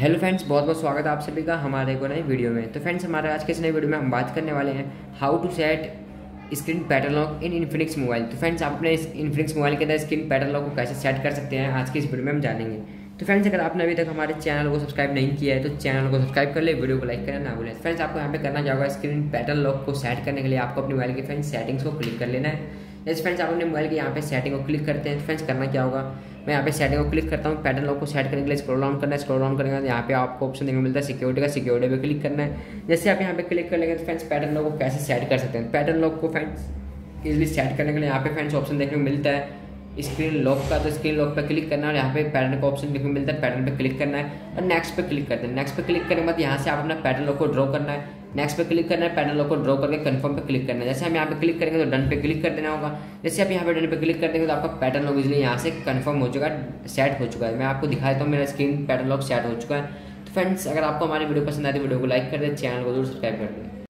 Hello friends बहुत बहुत स्वागत है आप सभी का हमारे को नई वीडियो में। तो फ्रेंड्स हमारे आज के इस नई वीडियो में हम बात करने वाले हैं how to set screen pattern lock in Infinix mobile तो फ्रेंड्स आप अपने इन्फिनिक्स मोबाइल के अंदर स्क्रीन पैटर्न लॉक को कैसे सेट कर सकते हैं, आज की इस वीडियो में हम जानेंगे। तो फ्रेंड्स अगर आपने अभी तक हमारे चैनल को सब्सक्राइब नहीं किया है तो चैनल को सब्सक्राइब कर ले, वीडियो को लाइक करना ना भूलें। फ्रेंड्स आपको यहाँ पे करना चाहोगा स्क्रीन पैटर्न लॉक को सेट करने के लिए आपको अपने मोबाइल की फ्रेंड्स सेटिंग्स को क्लिक कर लेना है। जैसे फ्रेंड्स आप अपने मोबाइल के यहाँ पे सेटिंग को क्लिक करते हैं फ्रेंड्स करना क्या होगा? मैं यहाँ पे सेटिंग को क्लिक करता हूँ पैटर्न लॉक को सेट करने के लिए स्क्रॉल डाउन करना है स्क्रॉल डाउन करने के बाद यहाँ पे आपको ऑप्शन देखने मिलता है सिक्योरिटी का सिक्योरिटी पे क्लिक करना है। जैसे आप यहाँ पे क्लिक कर लेंगे तो फ्रेंड्स पैटर्न लॉक को कैसे सेट कर सकते हैं? पैटर्न लॉक को फ्रेंड्स इजिली सेट करने के लिए यहाँ पे फ्रेंड्स ऑप्शन देखने को मिलता है। स्क्रीन लॉक का तो स्क्रीन लॉक पर क्लिक करना है और यहाँ पे पैटर्न का ऑप्शन देखने को मिलता है पैटर्न पे क्लिक करना है और नेक्स्ट पे क्लिक करना है। नेक्स्ट पे क्लिक करने के बाद यहाँ से आप अपना पैटर्न लॉक को ड्रॉ करना है। नेक्स्ट पे क्लिक करना है पैनल लॉक को ड्रॉ करके कंफर्म पे क्लिक करना है। जैसे हम यहाँ पे क्लिक करेंगे तो डन पे क्लिक कर देना होगा। जैसे आप यहाँ पे डन पे क्लिक कर देंगे तो आपका पैटर्न लॉक इसलिए यहाँ से कंफर्म हो चुका है सेट हो चुका है। मैं आपको दिखा देता हूँ, मेरा स्क्रीन पैटर्न लॉक सेट हो चुका है। तो फ्रेंड्स अगर आपको हमारी वीडियो पसंद आती है वीडियो को लाइक कर दे चैनल को ज़रूर सब्सक्राइब कर दें।